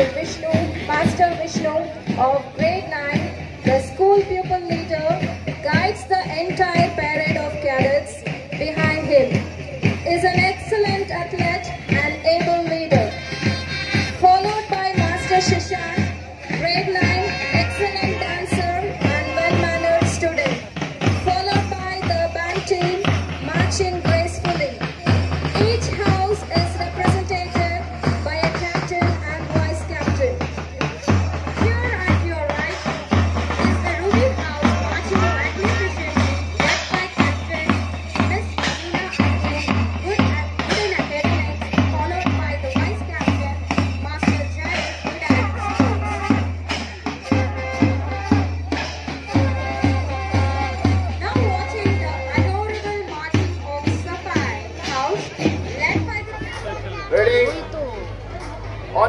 Master Vishnu of grade 9, the school pupil leader, guides the entire parade of cadets behind him. Is an excellent athlete and able leader. Followed by Master Shishan, grade 9, excellent dancer and well-mannered student. Followed by the band team, marching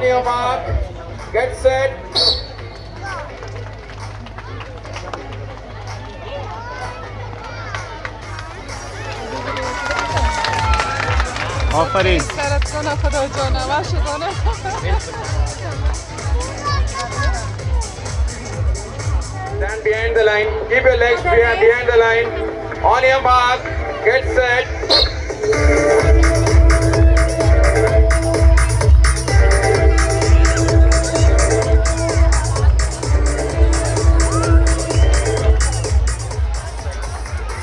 On your mark. Get set. آفرین سرت کنه خدا جانور شدانه Stand behind the line. Keep your legs behind, behind the line. On your mark. Get set.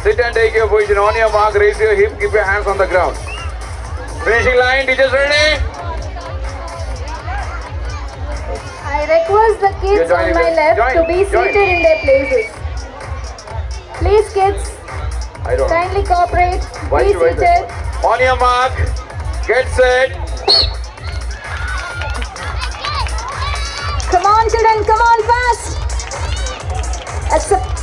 Sit and take your position. On your mark, raise your hip, keep your hands on the ground. Finishing line, teachers ready? I request the kids on my left Join, to be join. seated in their places. Please kids, I don't know. kindly cooperate. Why Be should I do seated. On your mark, get set. Come on children, come on fast. Accept.